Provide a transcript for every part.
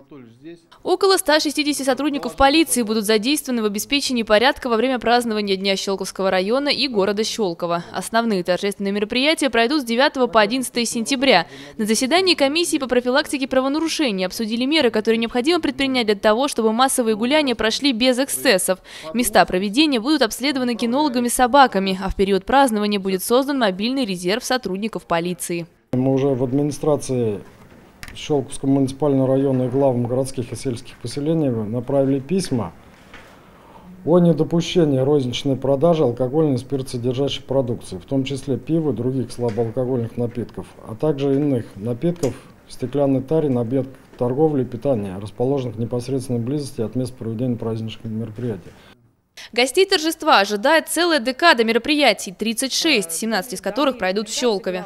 Анатольевич здесь. Около 160 сотрудников полиции будут задействованы в обеспечении порядка во время празднования Дня Щелковского района и города Щелково. Основные торжественные мероприятия пройдут с 9 по 11 сентября. На заседании комиссии по профилактике правонарушений обсудили меры, которые необходимо предпринять для того, чтобы массовые гуляния прошли без эксцессов. Места проведения будут обследованы кинологами-собаками, а в период празднования будет создан мобильный резерв сотрудников полиции. Мы уже в администрации Щелковского муниципального района и главам городских и сельских поселений направили письма о недопущении розничной продажи алкогольной и спиртсодержащей продукции, в том числе пива, других слабоалкогольных напитков, а также иных напитков в стеклянной таре на объектах торговли и питания, расположенных в непосредственной близости от мест проведения праздничных мероприятий. Гостей торжества ожидает целая декада мероприятий, 36, 17 из которых пройдут в Щелкове.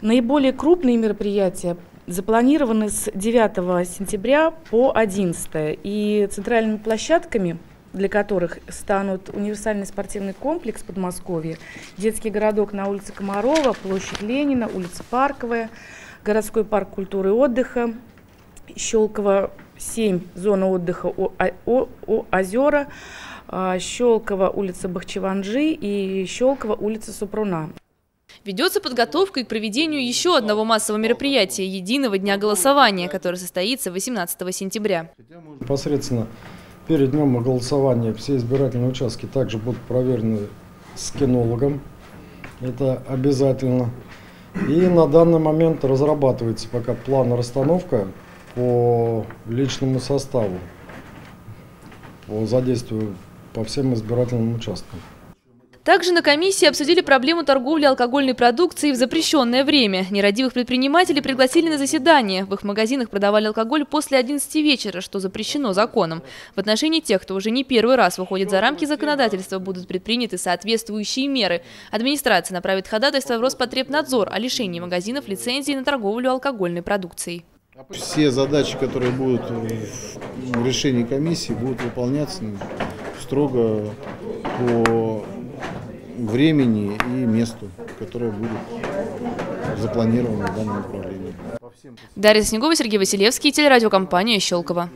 Наиболее крупные мероприятия запланированы с 9 сентября по 11. И центральными площадками для которых станут универсальный спортивный комплекс Подмосковья, детский городок на улице Комарова, площадь Ленина, улица Парковая, городской парк культуры и отдыха, Щелково 7, зона отдыха о, о, о, озера, а, Щелково, улица Бахчеванжи и Щелково, улица Супруна. Ведется подготовка и к проведению еще одного массового мероприятия – единого дня голосования, которое состоится 18 сентября. Непосредственно перед днем голосования все избирательные участки также будут проверены с кинологом. Это обязательно. И на данный момент разрабатывается пока план расстановка по личному составу, по задействию по всем избирательным участкам. Также на комиссии обсудили проблему торговли алкогольной продукцией в запрещенное время. Нерадивых предпринимателей пригласили на заседание. В их магазинах продавали алкоголь после 11 вечера, что запрещено законом. В отношении тех, кто уже не первый раз выходит за рамки законодательства, будут предприняты соответствующие меры. Администрация направит ходатайство в Роспотребнадзор о лишении магазинов лицензии на торговлю алкогольной продукцией. Все задачи, которые будут в решении комиссии, будут выполняться строго по времени и месту, которое будет запланировано в данном направлении. Дарья Снегова, Сергей Василевский, телерадиокомпания «Щелково».